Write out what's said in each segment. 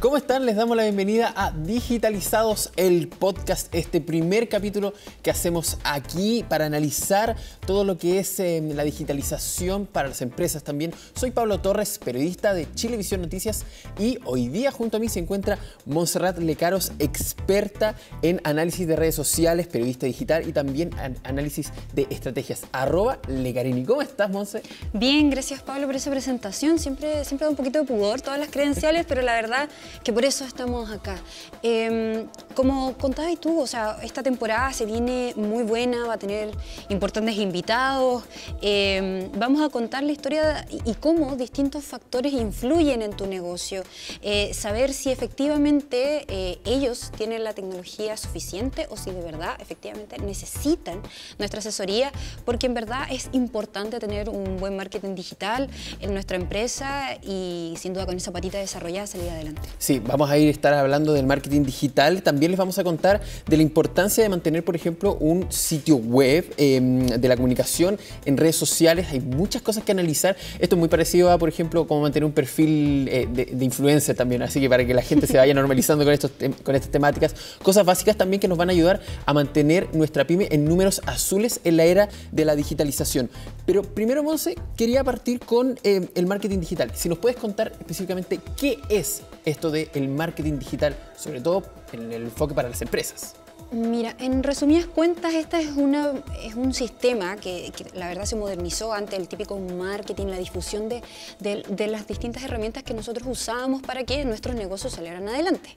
¿Cómo están? Les damos la bienvenida a Digitalizados, el podcast, este primer capítulo que hacemos aquí para analizar todo lo que es eh, la digitalización para las empresas también. Soy Pablo Torres, periodista de Chilevisión Noticias y hoy día junto a mí se encuentra Montserrat Lecaros, experta en análisis de redes sociales, periodista digital y también análisis de estrategias. Arroba Lecarini. ¿Cómo estás, Monse? Bien, gracias Pablo por esa presentación. Siempre, siempre da un poquito de pudor todas las credenciales, pero la verdad que por eso estamos acá. Em, como contabas tú, o sea, esta temporada se viene muy buena, va a tener importantes invitados, em, vamos a contar la historia y, cómo distintos factores influyen en tu negocio, eh, saber si efectivamente eh, ellos tienen la tecnología suficiente o si de verdad efectivamente necesitan nuestra asesoría, porque en verdad es importante tener un buen marketing digital en nuestra empresa y sin duda con esa patita desarrollada salir adelante. Sí, vamos a ir a estar hablando del marketing digital. También les vamos a contar de la importancia de mantener, por ejemplo, un sitio web, em, de la comunicación en redes sociales. Hay muchas cosas que analizar. Esto es muy parecido a, por ejemplo, cómo mantener un perfil eh, de, influencer también. Así que para que la gente se vaya normalizando con, estos, con estas temáticas. Cosas básicas también que nos van a ayudar a mantener nuestra pyme en números azules en la era de la digitalización. Pero primero, Monse, quería partir con em, el marketing digital. Si nos puedes contar específicamente qué es esto del marketing digital, sobre todo en el enfoque para las empresas? Mira, en resumidas cuentas, este es, una, es un sistema que, la verdad se modernizó ante el típico marketing, la difusión de, de, las distintas herramientas que nosotros usábamos para que nuestros negocios salieran adelante.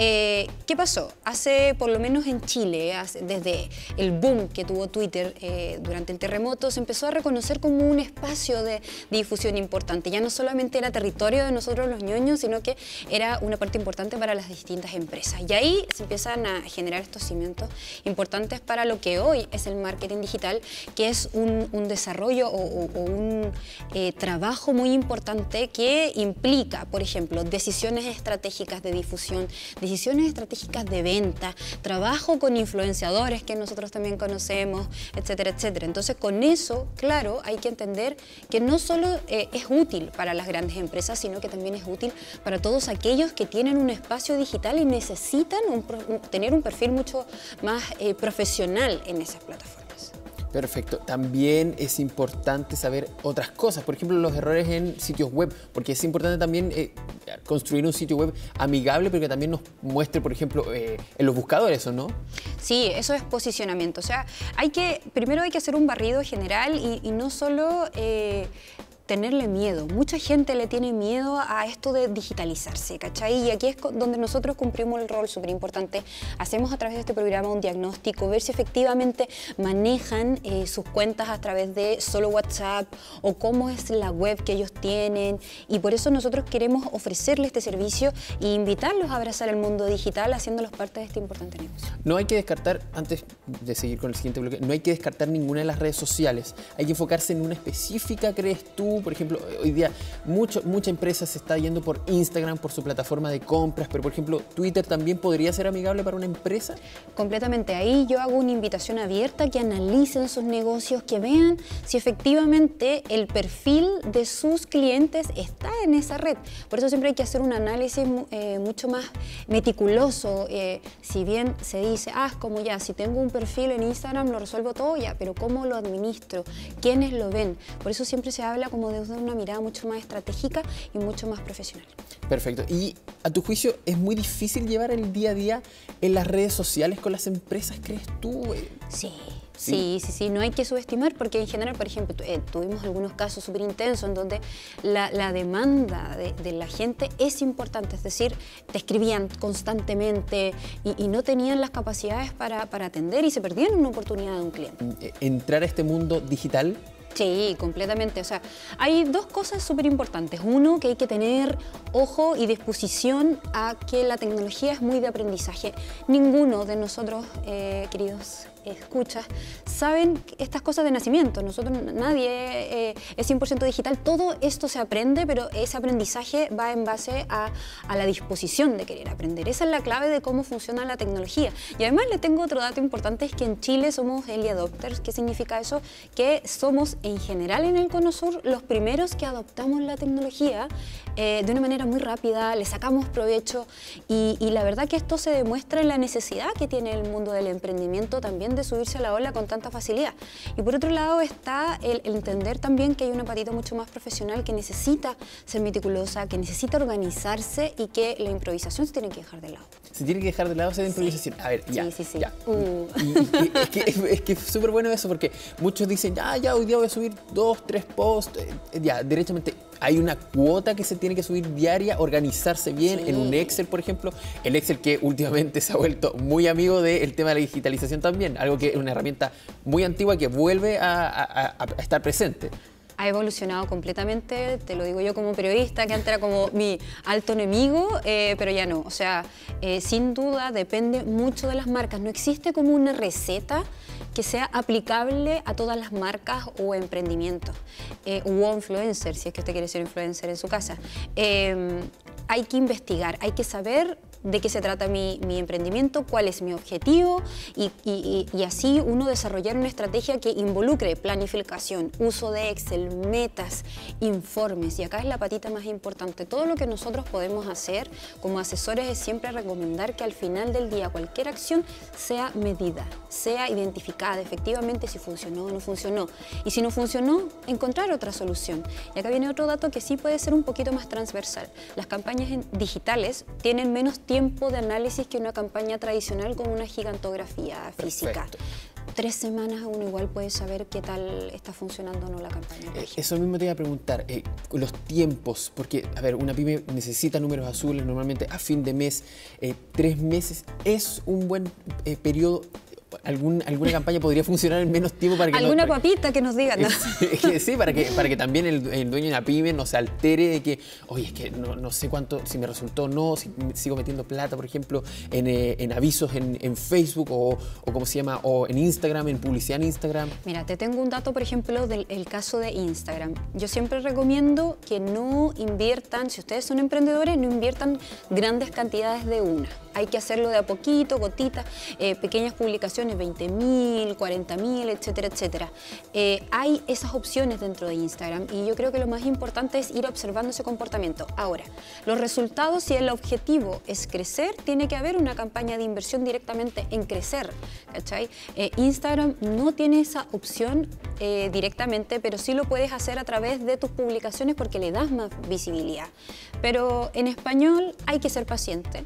Eh, ¿Qué pasó? Hace, por lo menos en Chile, desde el boom que tuvo Twitter eh, durante el terremoto, se empezó a reconocer como un espacio de, difusión importante. Ya no solamente era territorio de nosotros los ñoños, sino que era una parte importante para las distintas empresas. Y ahí se empiezan a generar estos cimientos importantes para lo que hoy es el marketing digital, que es un, desarrollo o, un eh, trabajo muy importante que implica, por ejemplo, decisiones estratégicas de difusión, decisiones estratégicas de venta, trabajo con influenciadores que nosotros también conocemos, etcétera, etcétera. Entonces, con eso, claro, hay que entender que no solo eh, es útil para las grandes empresas, sino que también es útil para todos aquellos que tienen un espacio digital y necesitan tener un perfil mucho más eh, profesional en esas plataformas. Perfecto. También es importante saber otras cosas, por ejemplo, los errores en sitios web, porque es importante también eh, construir un sitio web amigable, pero que también nos muestre, por ejemplo, eh, en los buscadores, ¿o no? Sí, eso es posicionamiento. O sea, hay que, primero hay que hacer un barrido general y, no solo eh, tenerle miedo. Mucha gente le tiene miedo a esto de digitalizarse, ¿cachai? Y aquí es donde nosotros cumplimos el rol súper importante. Hacemos a través de este programa un diagnóstico, ver si efectivamente manejan eh, sus cuentas a través de solo WhatsApp o cómo es la web que ellos tienen. Y por eso nosotros queremos ofrecerles este servicio e invitarlos a abrazar el mundo digital haciéndolos parte de este importante negocio. No hay que descartar, antes de seguir con el siguiente bloque, no hay que descartar ninguna de las redes sociales. Hay que enfocarse en una específica, crees tú, por ejemplo, hoy día mucho, mucha empresa se está yendo por Instagram, por su plataforma de compras, pero por ejemplo, Twitter también podría ser amigable para una empresa. Completamente. Ahí yo hago una invitación abierta que analicen sus negocios, que vean si efectivamente el perfil de sus clientes está en esa red. Por eso siempre hay que hacer un análisis eh, mucho más meticuloso. Eh, si bien se dice, ah, como ya, si tengo un perfil en Instagram lo resuelvo todo ya, pero ¿cómo lo administro? ¿Quiénes lo ven? Por eso siempre se habla como de una mirada mucho más estratégica y mucho más profesional. Perfecto. Y a tu juicio, ¿es muy difícil llevar el día a día en las redes sociales con las empresas, crees tú? Sí. Sí, sí, sí, no hay que subestimar porque en general, por ejemplo, eh, tuvimos algunos casos súper intensos en donde la, demanda de, la gente es importante, es decir, te escribían constantemente y, no tenían las capacidades para, para atender y se perdían una oportunidad de un cliente. Eh, entrar a este mundo digital Sí, completamente. O sea, hay dos cosas súper importantes. Uno, que hay que tener ojo y disposición a que la tecnología es muy de aprendizaje. Ninguno de nosotros, eh, queridos escuchas saben estas cosas de nacimiento. Nosotros, nadie eh, es 100% digital. Todo esto se aprende, pero ese aprendizaje va en base a, a, la disposición de querer aprender. Esa es la clave de cómo funciona la tecnología. Y además le tengo otro dato importante, es que en Chile somos early adopters. ¿Qué significa eso? Que somos en general en el Cono Sur los primeros que adoptamos la tecnología eh, de una manera muy rápida, le sacamos provecho y, y la verdad que esto se demuestra en la necesidad que tiene el mundo del emprendimiento también de subirse a la ola con tanta facilidad. Y por otro lado está el, entender también que hay una patita mucho más profesional que necesita ser meticulosa, que necesita organizarse y que la improvisación se tiene que dejar de lado. Se tiene que dejar de lado esa improvisación. A ver, ya. Sí, sí, sí. ya. Uh. es que es, que es súper bueno eso porque muchos dicen, ya, ya, hoy día voy a subir dos, tres posts. Eh, ya, derechamente hay una cuota que se tiene que subir diaria, organizarse bien en un Excel, por ejemplo. El Excel que últimamente se ha vuelto muy amigo del tema de la digitalización también, algo que es una herramienta muy antigua que vuelve a, estar presente ha evolucionado completamente, te lo digo yo como periodista, que antes era como mi alto enemigo, eh, pero ya no. O sea, eh, sin duda depende mucho de las marcas. No existe como una receta que sea aplicable a todas las marcas o emprendimientos eh, o influencers, si es que usted quiere ser influencer en su casa. Eh, hay que investigar, hay que saber de qué se trata mi, emprendimiento, cuál es mi objetivo y, así uno desarrollar una estrategia que involucre planificación, uso de Excel, metas, informes. Y acá es la patita más importante. Todo lo que nosotros podemos hacer como asesores es siempre recomendar que al final del día cualquier acción sea medida, sea identificada efectivamente si funcionó o no funcionó. Y si no funcionó, encontrar otra solución. Y acá viene otro dato que sí puede ser un poquito más transversal. Las campañas digitales tienen menos tiempo de análisis que una campaña tradicional con una gigantografía física. Tres semanas uno igual puede saber qué tal está funcionando o no la campaña. Eh, eso mismo te iba a preguntar, eh, los tiempos, porque, a ver, una pyme necesita números azules normalmente a fin de mes, eh, tres meses, ¿es un buen periodo algún, alguna campaña podría funcionar en menos tiempo para que alguna papita que nos digan sí para que para que también el, dueño de la pyme no se altere de que oye es que no, sé cuánto si me resultó o no si sigo metiendo plata por ejemplo en, eh, avisos en, Facebook o, o cómo se llama o en Instagram en publicidad en Instagram mira te tengo un dato por ejemplo del caso de Instagram. Yo siempre recomiendo que no inviertan si ustedes son emprendedores no inviertan grandes cantidades de una hay que hacerlo de a poquito, gotitas, eh, pequeñas publicaciones, 20.000, 40.000, etcétera, etcétera. Eh, hay esas opciones dentro de Instagram y yo creo que lo más importante es ir observando ese comportamiento. Ahora, los resultados, si el objetivo es crecer, tiene que haber una campaña de inversión directamente en crecer, ¿cachai? Eh, Instagram no tiene esa opción directamente, pero sí lo puedes hacer a través de tus publicaciones porque le das más visibilidad. Pero en español hay que ser paciente.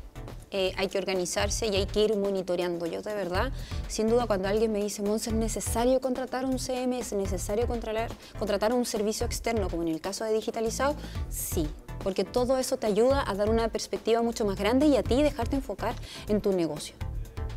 Eh, hay que organizarse y hay que ir monitoreando. Yo de verdad, sin duda, cuando alguien me dice, Monse, es necesario contratar un CM, es necesario contratar, contratar un servicio externo, como en el caso de digitalizado, sí, porque todo eso te ayuda a dar una perspectiva mucho más grande y a ti dejarte enfocar en tu negocio.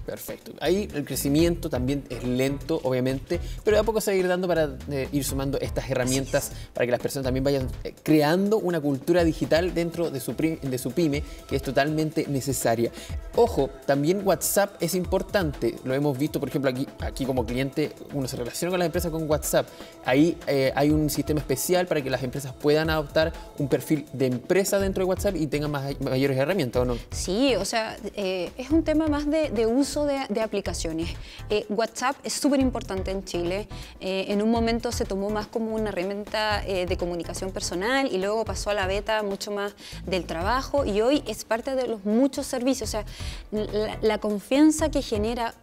Perfecto. Ahí el crecimiento también es lento, obviamente, pero de a poco se va a ir dando para eh, ir sumando estas herramientas para que las personas también vayan eh, creando una cultura digital dentro de su, de su pyme que es totalmente necesaria. Ojo, también WhatsApp es importante. Lo hemos visto, por ejemplo, aquí, aquí como cliente, uno se relaciona con las empresas con WhatsApp. Ahí eh, hay un sistema especial para que las empresas puedan adoptar un perfil de empresa dentro de WhatsApp y tengan más, mayores herramientas, ¿o no? Sí, o sea, es un tema más de uso de, aplicaciones. Eh, WhatsApp es súper importante en Chile. Eh, en un momento se tomó más como una herramienta eh, de comunicación personal y luego pasó a la beta mucho más del trabajo y hoy es parte de los muchos servicios. O sea, la, confianza que genera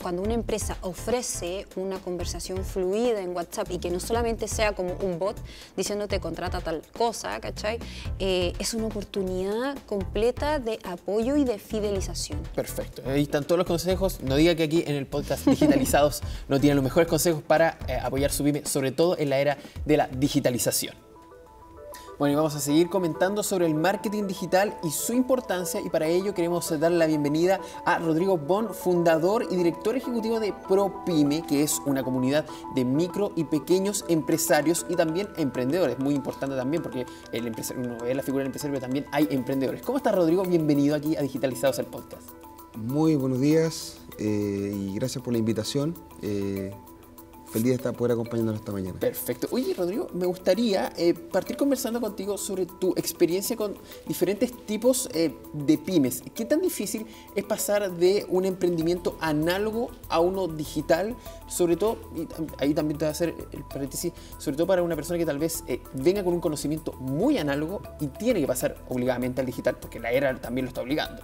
cuando una empresa ofrece una conversación fluida en WhatsApp y que no solamente sea como un bot diciéndote contrata tal cosa, ¿cachai? es una oportunidad completa de apoyo y de fidelización. Perfecto. Ahí está todos los consejos. No diga que aquí en el podcast Digitalizados no tienen los mejores consejos para eh, apoyar su pyme, sobre todo en la era de la digitalización. Bueno, y vamos a seguir comentando sobre el marketing digital y su importancia y para ello queremos darle la bienvenida a Rodrigo Bon, fundador y director ejecutivo de ProPyme, que es una comunidad de micro y pequeños empresarios y también emprendedores. Muy importante también porque el empresario, uno ve la figura del empresario, pero también hay emprendedores. ¿Cómo estás Rodrigo? Bienvenido aquí a Digitalizados el podcast. Muy buenos días, y gracias por la invitación feliz de estar poder acompañándonos esta mañana. Perfecto. Oye, Rodrigo, me gustaría eh, partir conversando contigo sobre tu experiencia con diferentes tipos eh, de pymes. ¿Qué tan difícil es pasar de un emprendimiento análogo a uno digital? Sobre todo, y ahí también te voy a hacer el paréntesis, sobre todo para una persona que tal vez eh, venga con un conocimiento muy análogo y tiene que pasar obligadamente al digital, porque la era también lo está obligando.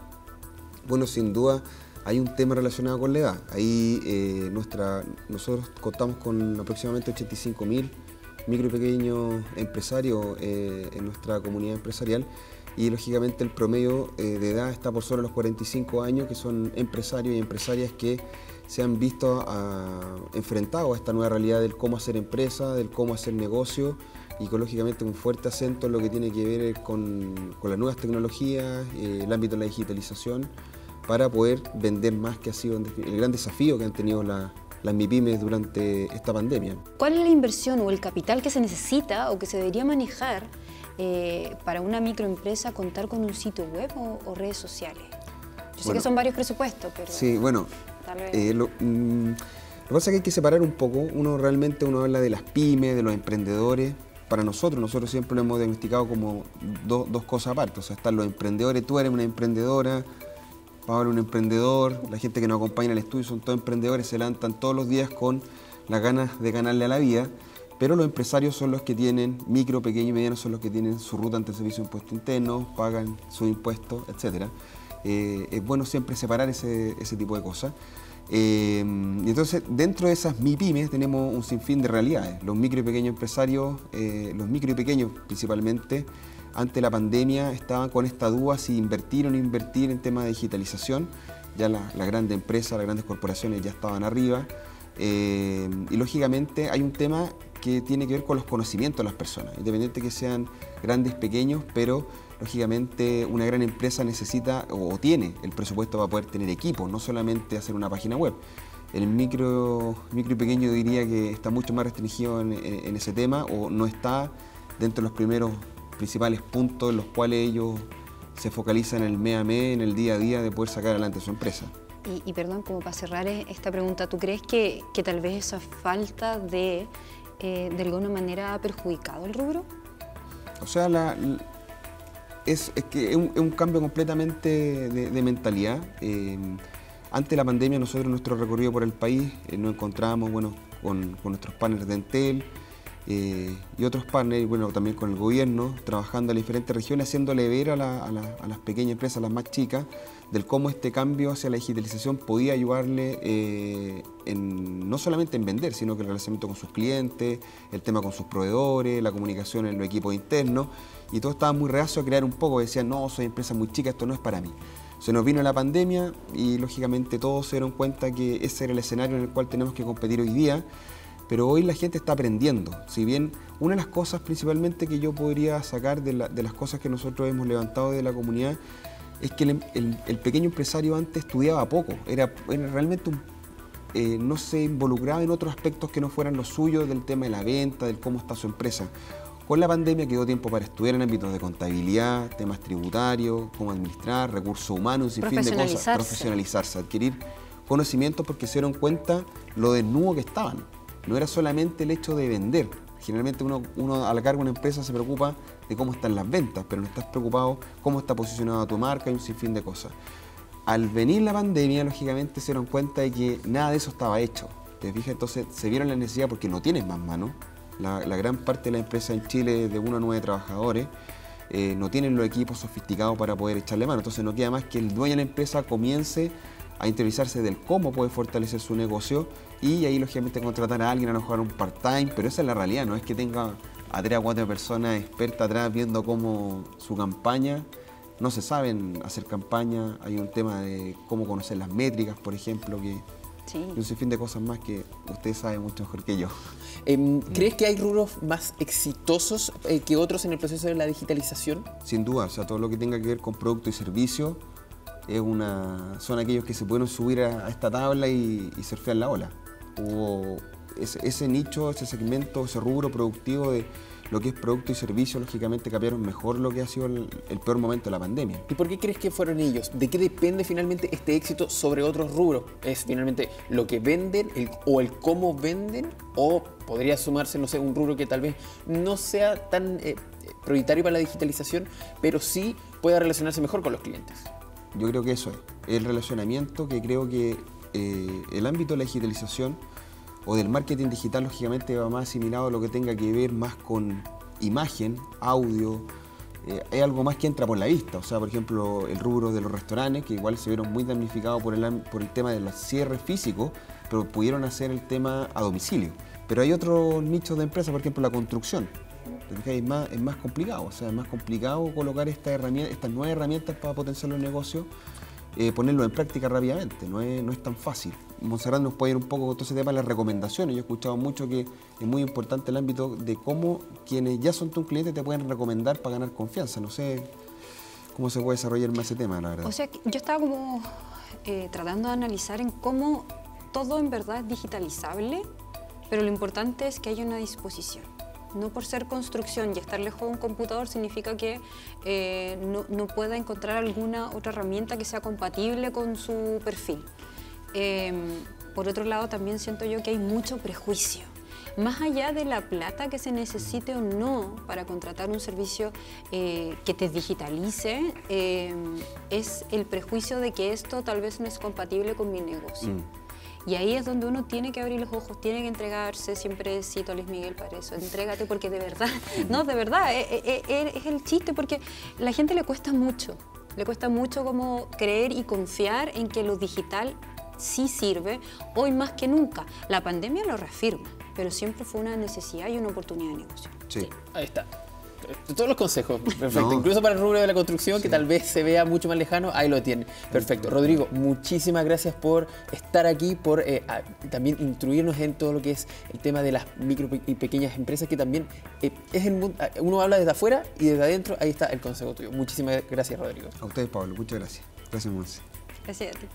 Bueno, sin duda hay un tema relacionado con la edad. Ahí eh, nuestra, nosotros contamos con aproximadamente 85 mil micro y pequeños empresarios eh, en nuestra comunidad empresarial y lógicamente el promedio eh, de edad está por sobre los 45 años, que son empresarios y empresarias que se han visto ah, enfrentados a esta nueva realidad del cómo hacer empresa, del cómo hacer negocio y con lógicamente un fuerte acento en lo que tiene que ver con, con las nuevas tecnologías, el ámbito de la digitalización para poder vender más, que ha sido el gran desafío que han tenido las MIPIMES durante esta pandemia. ¿Cuál es la inversión o el capital que se necesita o que se debería manejar eh, para una microempresa contar con un sitio web o, redes sociales? Yo sé que son varios presupuestos, pero... Sí, bueno, eh, lo, mm, lo, que pasa es que hay que separar un poco. Uno realmente uno habla de las pymes, de los emprendedores. Para nosotros, nosotros siempre lo hemos diagnosticado como dos cosas aparte. O sea, están los emprendedores, tú eres una emprendedora, Pablo un emprendedor, la gente que nos acompaña en el estudio son todos emprendedores, se levantan todos los días con las ganas de ganarle a la vida, pero los empresarios son los que tienen, micro, pequeño y mediano, son los que tienen su ruta ante el servicio de impuesto interno, pagan sus impuestos, etc. Eh, es bueno siempre separar ese, tipo de cosas. Eh, entonces, dentro de esas MIPIMES tenemos un sinfín de realidades. Los micro y pequeños empresarios, eh, los micro y pequeños principalmente, ante la pandemia estaban con esta duda si invertir o no invertir en temas de digitalización. Ya las grandes empresas, las grandes corporaciones ya estaban arriba. Eh, y lógicamente hay un tema que tiene que ver con los conocimientos de las personas, independiente que sean grandes, pequeños, pero lógicamente una gran empresa necesita o, tiene el presupuesto para poder tener equipo, no solamente hacer una página web. El micro, micro y pequeño diría que está mucho más restringido en, en ese tema o no está dentro de los primeros principales puntos en los cuales ellos se focalizan en el mes a mes, en el día a día de poder sacar adelante su empresa. Y, perdón, como para cerrar esta pregunta, ¿tú crees que, que tal vez esa falta de, eh, de alguna manera ha perjudicado el rubro? O sea, la, es, es, que es un, cambio completamente de, mentalidad. Eh, antes de la pandemia, nosotros, nuestro recorrido por el país, eh, nos encontramos bueno, con, nuestros partners de Entel, eh, y otros partners, bueno, también con el gobierno, trabajando en las diferentes regiones, haciéndole ver a, las pequeñas empresas, las más chicas, del cómo este cambio hacia la digitalización podía ayudarle eh, no solamente en vender, sino que el relacionamiento con sus clientes, el tema con sus proveedores, la comunicación en los equipos internos, y todo estaba muy reacio a crear un poco, decían, no, soy empresa muy chica, esto no es para mí. Se nos vino la pandemia y lógicamente todos se dieron cuenta que ese era el escenario en el cual tenemos que competir hoy día pero hoy la gente está aprendiendo. Si bien una de las cosas principalmente que yo podría sacar de, las cosas que nosotros hemos levantado de la comunidad es que el, pequeño empresario antes estudiaba poco, era, realmente un, eh, no se involucraba en otros aspectos que no fueran los suyos del tema de la venta, del cómo está su empresa. Con la pandemia quedó tiempo para estudiar en ámbitos de contabilidad, temas tributarios, cómo administrar, recursos humanos, un sinfín de cosas, profesionalizarse, adquirir conocimientos porque se dieron cuenta lo desnudo que estaban no era solamente el hecho de vender. Generalmente uno, uno a la cargo de una empresa se preocupa de cómo están las ventas, pero no estás preocupado cómo está posicionada tu marca y un sinfín de cosas. Al venir la pandemia, lógicamente se dieron cuenta de que nada de eso estaba hecho. ¿Te fijas? Entonces se vieron la necesidad porque no tienes más mano. La, gran parte de la empresa en Chile de 1 a 9 trabajadores. Eh, no tienen los equipos sofisticados para poder echarle mano. Entonces no queda más que el dueño de la empresa comience a interiorizarse del cómo puede fortalecer su negocio y ahí lógicamente contratar a alguien a lo mejor un part-time, pero esa es la realidad, no es que tenga a tres o cuatro personas expertas atrás viendo cómo su campaña, no se saben hacer campaña, hay un tema de cómo conocer las métricas, por ejemplo, que y un sinfín de cosas más que usted sabe mucho mejor que yo. Em, ¿Crees que hay rubros más exitosos eh, que otros en el proceso de la digitalización? Sin duda, o sea, todo lo que tenga que ver con producto y servicio es una, son aquellos que se pueden subir a, esta tabla y, y, surfear la ola. Hubo ese, nicho, ese segmento, ese rubro productivo de lo que es producto y servicio, lógicamente capearon mejor lo que ha sido el, peor momento de la pandemia. ¿Y por qué crees que fueron ellos? ¿De qué depende finalmente este éxito sobre otros rubros? ¿Es finalmente lo que venden o el cómo venden? ¿O podría sumarse, no sé, un rubro que tal vez no sea tan eh, prioritario para la digitalización, pero sí pueda relacionarse mejor con los clientes? Yo creo que eso es, el relacionamiento que creo que eh, el ámbito de la digitalización o del marketing digital, lógicamente, va más asimilado a lo que tenga que ver más con imagen, audio. Eh, hay algo más que entra por la vista. O sea, por ejemplo, el rubro de los restaurantes, que igual se vieron muy damnificados por el, por el tema de los cierres físicos, pero pudieron hacer el tema a domicilio. Pero hay otros nichos de empresas, por ejemplo, la construcción. Es más, es más complicado, o sea, es más complicado colocar esta herramienta, estas nuevas herramientas para potenciar los negocios eh, ponerlo en práctica rápidamente, no es, no es tan fácil. Monserrat nos puede ir un poco con todo ese tema las recomendaciones. Yo he escuchado mucho que es muy importante el ámbito de cómo quienes ya son tus clientes te pueden recomendar para ganar confianza. No sé cómo se puede desarrollar más ese tema, la verdad. O sea, yo estaba como eh, tratando de analizar en cómo todo en verdad es digitalizable, pero lo importante es que haya una disposición. No por ser construcción y estar lejos de un computador significa que eh, no, pueda encontrar alguna otra herramienta que sea compatible con su perfil. Em, por otro lado, también siento yo que hay mucho prejuicio. Más allá de la plata que se necesite o no para contratar un servicio eh, que te digitalice, em, es el prejuicio de que esto tal vez no es compatible con mi negocio. Mm. Y ahí es donde uno tiene que abrir los ojos, tiene que entregarse. Siempre cito a Luis Miguel para eso. Entrégate porque de verdad, no, de verdad, eh, eh, eh, es, el chiste porque a la gente le cuesta mucho. Le cuesta mucho como creer y confiar en que lo digital sí sirve hoy más que nunca. La pandemia lo reafirma, pero siempre fue una necesidad y una oportunidad de negocio. sí. ahí está. Todos los consejos, perfecto. Incluso para el rubro de la construcción, que tal vez se vea mucho más lejano, ahí lo tiene. Perfecto. Rodrigo, muchísimas gracias por estar aquí, por eh, también instruirnos en todo lo que es el tema de las micro y pequeñas empresas, que también eh, es el, uno habla desde afuera y desde adentro, ahí está el consejo tuyo. Muchísimas gracias, Rodrigo. A ustedes, Pablo, muchas gracias. Gracias, Monse. Gracias a ti.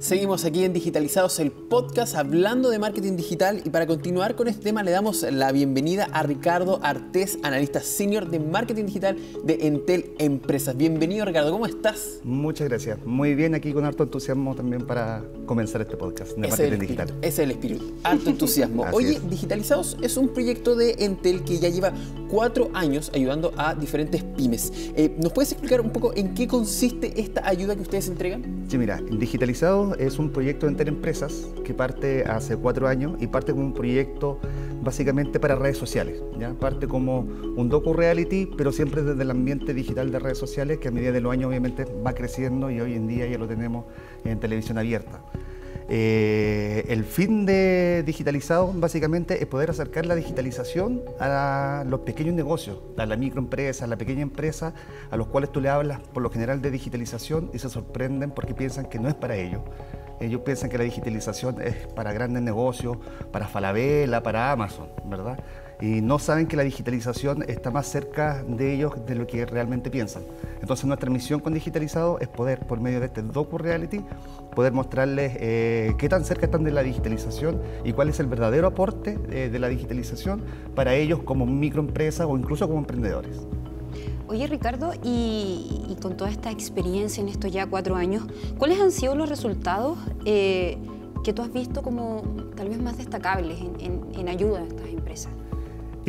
Seguimos aquí en Digitalizados, el podcast hablando de marketing digital y para continuar con este tema le damos la bienvenida a Ricardo Artés, analista senior de marketing digital de Entel Empresas. Bienvenido Ricardo, ¿cómo estás? Muchas gracias, muy bien aquí con harto entusiasmo también para comenzar este podcast de marketing digital. Ese es el espíritu, harto entusiasmo. Oye, Digitalizados es un proyecto de Entel que ya lleva cuatro años ayudando a diferentes pymes. Eh, ¿Nos puedes explicar un poco en qué consiste esta ayuda que ustedes entregan? Sí, mira, Digitalizados es un proyecto de Empresas que parte hace cuatro años y parte como un proyecto básicamente para redes sociales. ¿ya? Parte como un docu-reality, pero siempre desde el ambiente digital de redes sociales que a medida de los años obviamente va creciendo y hoy en día ya lo tenemos en televisión abierta. Eh, el fin de digitalizado básicamente es poder acercar la digitalización a los pequeños negocios, a la microempresa, a la pequeña empresa, a los cuales tú le hablas por lo general de digitalización y se sorprenden porque piensan que no es para ellos. Ellos piensan que la digitalización es para grandes negocios, para Falabella, para Amazon, ¿verdad? Y no saben que la digitalización está más cerca de ellos de lo que realmente piensan. Entonces nuestra misión con Digitalizado es poder, por medio de este docu-reality, poder mostrarles eh, qué tan cerca están de la digitalización y cuál es el verdadero aporte eh, de la digitalización para ellos como microempresas o incluso como emprendedores. Oye Ricardo, y, con toda esta experiencia en estos ya cuatro años, ¿cuáles han sido los resultados eh, que tú has visto como tal vez más destacables en, en ayuda a estas empresas?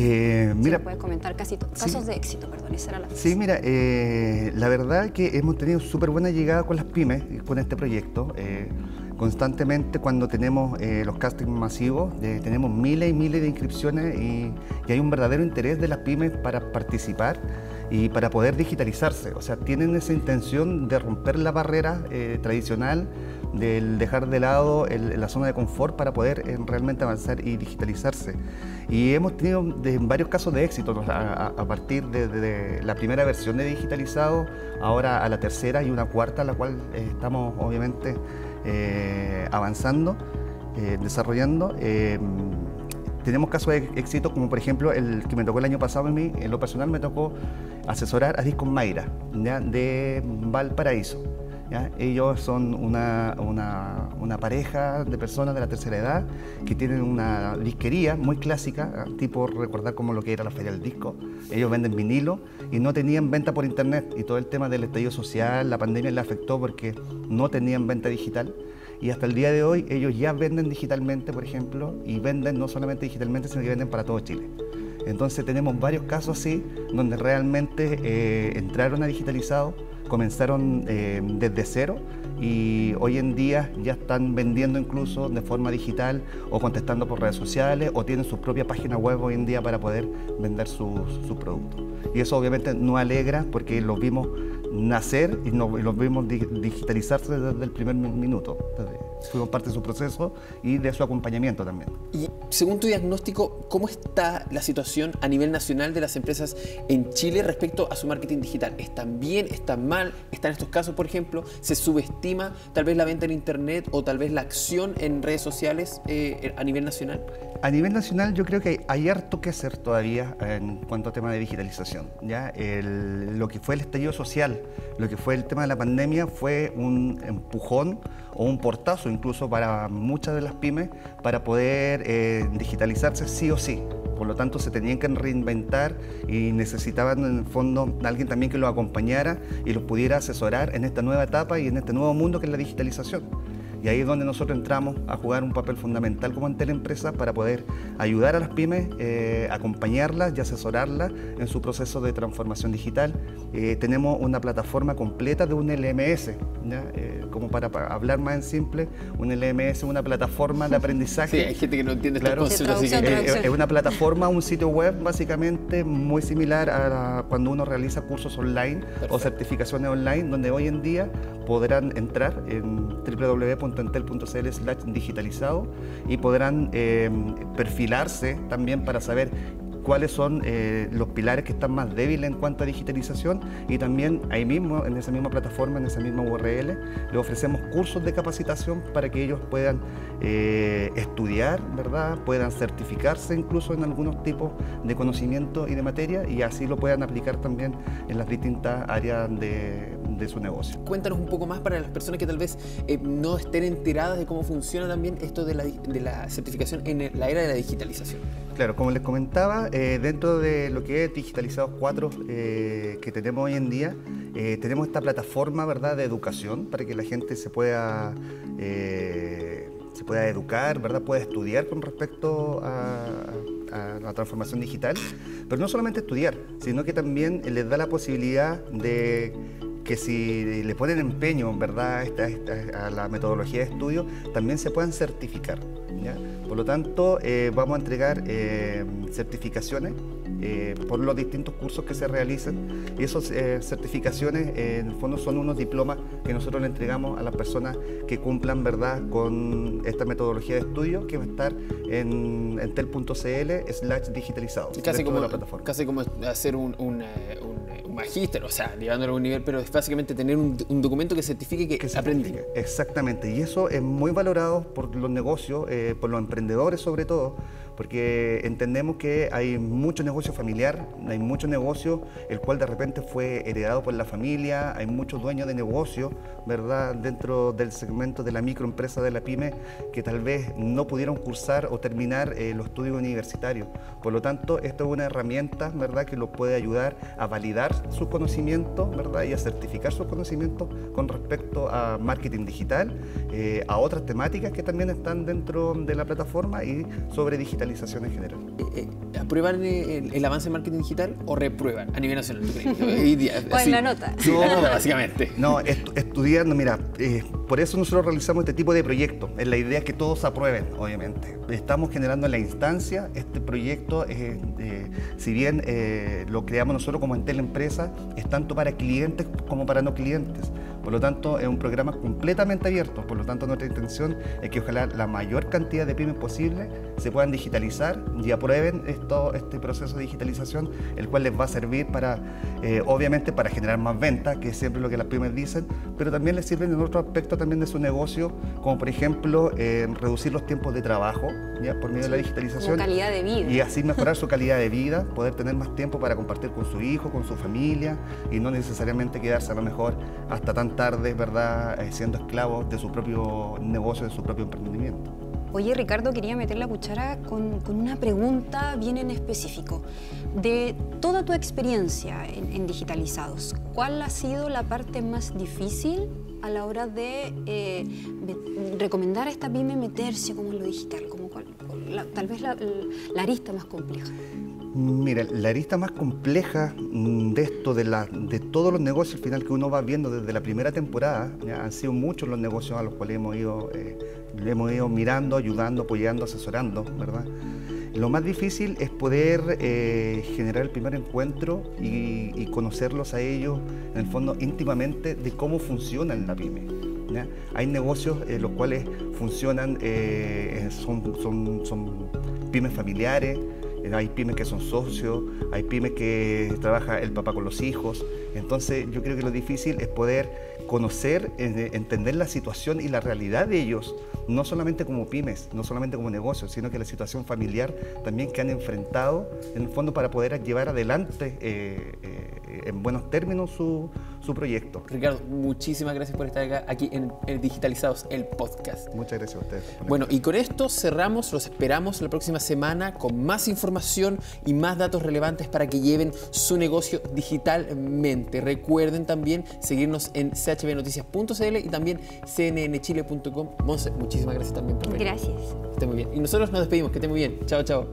Eh, mira, puedes comentar casi casos de éxito, perdón, esa era la Sí, mira, eh, la verdad que hemos tenido súper buena llegada con las pymes, con este proyecto. Eh, constantemente cuando tenemos eh, los castings masivos, tenemos miles y miles de inscripciones y, y, hay un verdadero interés de las pymes para participar y para poder digitalizarse. O sea, tienen esa intención de romper la barrera tradicional del dejar de lado la zona de confort para poder eh, realmente avanzar y digitalizarse. Y hemos tenido varios casos de éxito, a, partir de, la primera versión de digitalizado, ahora a la tercera y una cuarta, la cual eh, estamos obviamente eh, avanzando, desarrollando tenemos casos de éxito como por ejemplo el que me tocó el año pasado en lo personal me tocó asesorar a Discos Mayra de Valparaíso. Ellos son una, una, pareja de personas de la tercera edad que tienen una disquería muy clásica, tipo recordar como lo que era la feria del disco. Ellos venden vinilo y no tenían venta por internet y todo el tema del estallido social, la pandemia les afectó porque no tenían venta digital. Y hasta el día de hoy ellos ya venden digitalmente, por ejemplo, y venden no solamente digitalmente, sino que venden para todo Chile. Entonces tenemos varios casos así, donde realmente eh, entraron a digitalizado comenzaron eh, desde cero y hoy en día ya están vendiendo incluso de forma digital o contestando por redes sociales o tienen su propia página web hoy en día para poder vender sus productos. Y eso obviamente nos alegra porque los vimos nacer y, los vimos digitalizarse desde el primer minuto. Fuimos parte de su proceso y de su acompañamiento también. Y según tu diagnóstico, ¿cómo está la situación a nivel nacional de las empresas en Chile respecto a su marketing digital? ¿Están bien? ¿Están mal? ¿Están estos casos, por ejemplo? ¿Se subestima tal vez la venta en Internet o tal vez la acción en redes sociales eh, a nivel nacional? A nivel nacional yo creo que hay harto que hacer todavía en cuanto a tema de digitalización. ¿ya? lo que fue el estallido social, lo que fue el tema de la pandemia fue un empujón o un portazo incluso para muchas de las pymes para poder eh, digitalizarse sí o sí. Por lo tanto, se tenían que reinventar y necesitaban en el fondo alguien también que los acompañara y los pudiera asesorar en esta nueva etapa y en este nuevo mundo que es la digitalización. Y ahí es donde nosotros entramos a jugar un papel fundamental como ante la empresa para poder ayudar a las pymes, eh, acompañarlas y asesorarlas en su proceso de transformación digital. Eh, tenemos una plataforma completa de un LMS, eh, como para, hablar más en simple, un LMS es una plataforma de aprendizaje. Sí, hay gente que no entiende claro, Es una plataforma, un sitio web básicamente muy similar a cuando uno realiza cursos online o certificaciones online, donde hoy en día podrán entrar en www entel.cl slash digitalizado y podrán eh, perfilarse también para saber cuáles son eh, los pilares que están más débiles en cuanto a digitalización y también ahí mismo, en esa misma plataforma, en esa misma URL, le ofrecemos cursos de capacitación para que ellos puedan eh, estudiar, ¿verdad? Puedan certificarse incluso en algunos tipos de conocimiento y de materia y así lo puedan aplicar también en las distintas áreas de, su negocio. Cuéntanos un poco más para las personas que tal vez eh, no estén enteradas de cómo funciona también esto de la, de la certificación en la era de la digitalización. Claro, como les comentaba, eh, dentro de lo que es Digitalizados 4 eh, que tenemos hoy en día, tenemos esta plataforma ¿verdad? de educación para que la gente se pueda, se pueda educar, ¿verdad? pueda estudiar con respecto a, la transformación digital, pero no solamente estudiar, sino que también les da la posibilidad de que si le ponen empeño ¿verdad? a la metodología de estudio, también se puedan certificar. Por lo tanto, eh, vamos a entregar eh, certificaciones eh, por los distintos cursos que se realicen y esas certificaciones en el fondo son unos diplomas que nosotros le entregamos a las personas que cumplan verdad con esta metodología de estudio que va a estar en, tel.cl slash digitalizado casi como, la plataforma. casi como hacer un, un, magíster, o sea, llevándolo a un nivel, pero es básicamente tener un, documento que certifique que, que aprendí. Exactamente, y eso es muy valorado por los negocios, por los emprendedores sobre todo, porque entendemos que hay mucho negocio familiar, hay mucho negocio el cual de repente fue heredado por la familia, hay muchos dueños de negocio, ¿verdad?, dentro del segmento de la microempresa de la pyme que tal vez no pudieron cursar o terminar eh, los estudios universitarios. Por lo tanto, esto es una herramienta, ¿verdad?, que los puede ayudar a validar sus conocimientos, ¿verdad?, y a certificar sus conocimientos con respecto a marketing digital, eh, a otras temáticas que también están dentro de la plataforma y sobre digital en general. Eh, eh, ¿Aprueban el, avance en marketing digital o reprueban a nivel nacional? ¿Cuál es la nota? No, básicamente. No, estudiando, mira, eh, por eso nosotros realizamos este tipo de proyectos. La idea es que todos aprueben, obviamente. Estamos generando en la instancia este proyecto, si bien lo creamos nosotros como Entel Empresa, es tanto para clientes como para no clientes. Por lo tanto, es un programa completamente abierto. Por lo tanto, nuestra intención es que ojalá la mayor cantidad de pymes posible se puedan digitalizar y aprueben esto, este proceso de digitalización, el cual les va a servir para, eh, obviamente, para generar más ventas, que es siempre lo que las pymes dicen, pero también les sirven en otro aspecto también de su negocio, como por ejemplo reducir los tiempos de trabajo, ¿ya? por medio de la digitalización. calidad de vida. Y así mejorar su calidad de vida, poder tener más tiempo para compartir con su hijo, con su familia y no necesariamente quedarse a lo mejor hasta tanto llegan tarde, ¿verdad? Eh, siendo esclavos de su propio negocio, de su propio emprendimiento. Oye, Ricardo, quería meter la cuchara con, una pregunta bien en específico. De toda tu experiencia en, digitalizados, ¿cuál ha sido la parte más difícil a la hora de eh, recomendar a esta pyme meterse como en lo digital? Como tal vez la, arista más compleja. Mira, la arista más compleja mm, de esto, de, la, de todos los negocios al final que uno va viendo desde la primera temporada, han sido muchos los negocios a los cuales hemos ido, eh, hemos ido mirando, ayudando, apoyando, asesorando, ¿verdad? Lo más difícil es poder eh, generar el primer encuentro y, conocerlos a ellos, en el fondo, íntimamente de cómo funciona la pyme. Hay negocios en los cuales funcionan, eh, son, son, son pymes familiares, hay pymes que son socios, hay pymes que trabaja el papá con los hijos. Entonces yo creo que lo difícil es poder conocer, eh, entender la situación y la realidad de ellos, no solamente como pymes, no solamente como negocios, sino que la situación familiar también que han enfrentado, en el fondo, para poder llevar adelante eh, eh, en buenos términos su, su, proyecto. Ricardo, muchísimas gracias por estar aquí en el Digitalizados, el podcast. Muchas gracias a ustedes. Bueno, y con esto cerramos, los esperamos la próxima semana con más información y más datos relevantes para que lleven su negocio digitalmente. Recuerden también seguirnos en CH hbnoticias.cl y también cnnchile.com. Monse, muchísimas gracias también por venir. Gracias. Esté muy bien. Y nosotros nos despedimos. Que esté muy bien. Chao, chao.